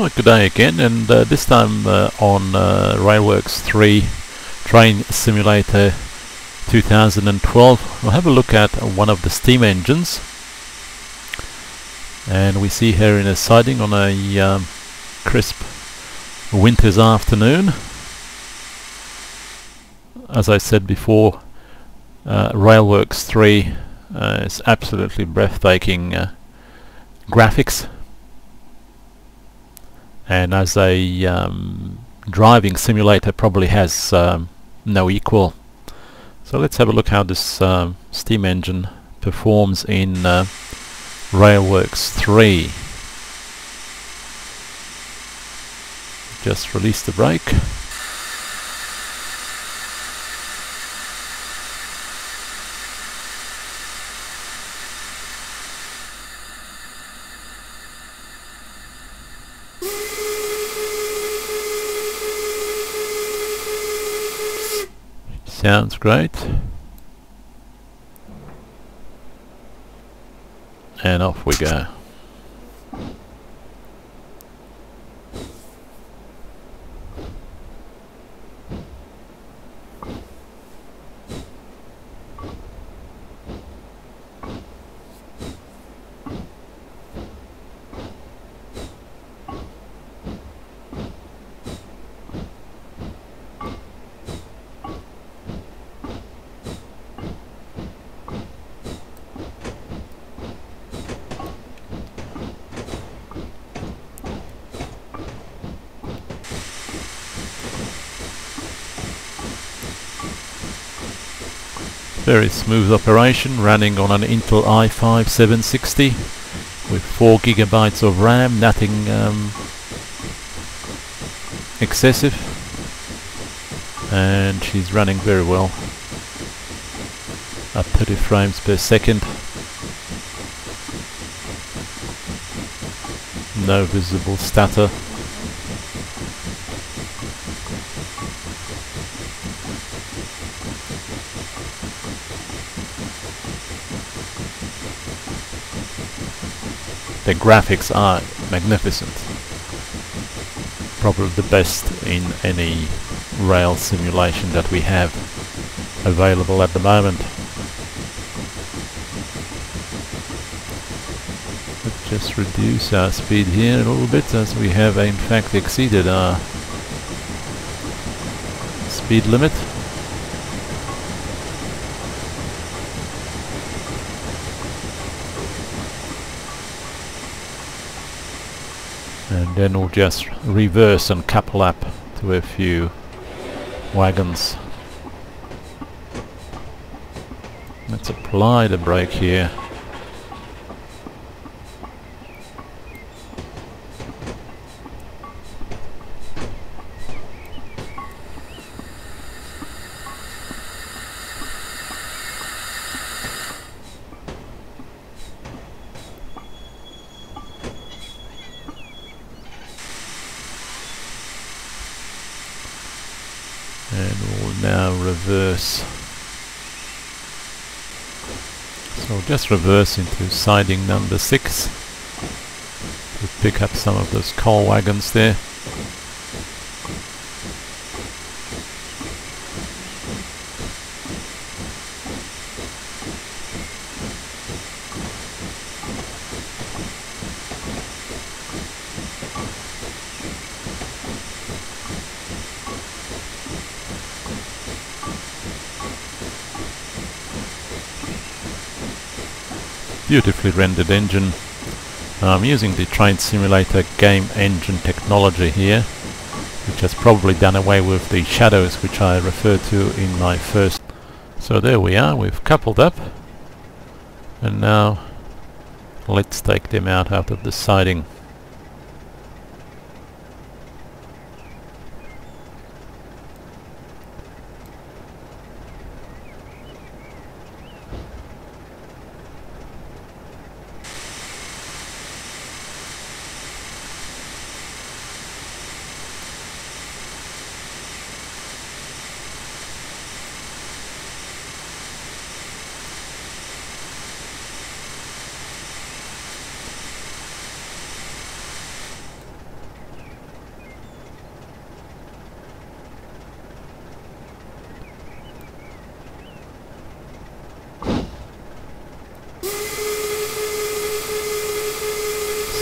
Well, good day again, and uh, this time uh, on uh, Railworks 3 Train Simulator 2012. We'll have a look at one of the steam engines. And we see here in a siding on a um, crisp winter's afternoon. As I said before, uh, Railworks 3 uh, is absolutely breathtaking uh, graphics and as a um, driving simulator probably has um, no equal. So let's have a look how this um, steam engine performs in uh, Railworks 3. Just release the brake. Sounds great. And off we go. Very smooth operation running on an Intel i5 760 with 4 gigabytes of RAM, nothing um, excessive. And she's running very well. At 30 frames per second. No visible stutter The graphics are magnificent. Probably the best in any rail simulation that we have available at the moment. Let's just reduce our speed here a little bit as we have in fact exceeded our speed limit. And then we'll just reverse and couple up to a few wagons. Let's apply the brake here. And we'll now reverse. So we'll just reverse into siding number 6 to pick up some of those coal wagons there beautifully rendered engine. I'm using the Train Simulator game engine technology here, which has probably done away with the shadows which I referred to in my first. So there we are, we've coupled up, and now let's take them out out of the siding.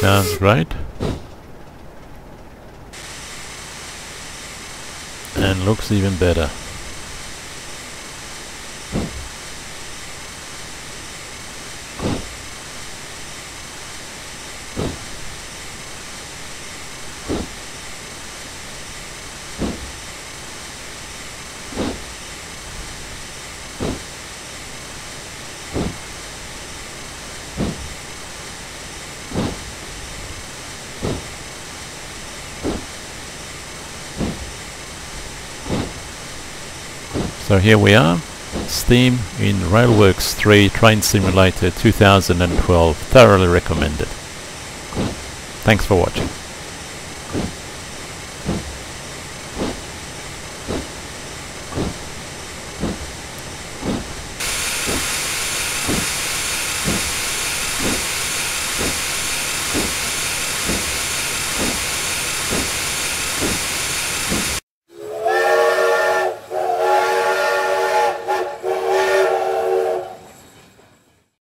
Sounds right. And looks even better. So here we are, Steam in Railworks 3 Train Simulator 2012, thoroughly recommended. Thanks for watching.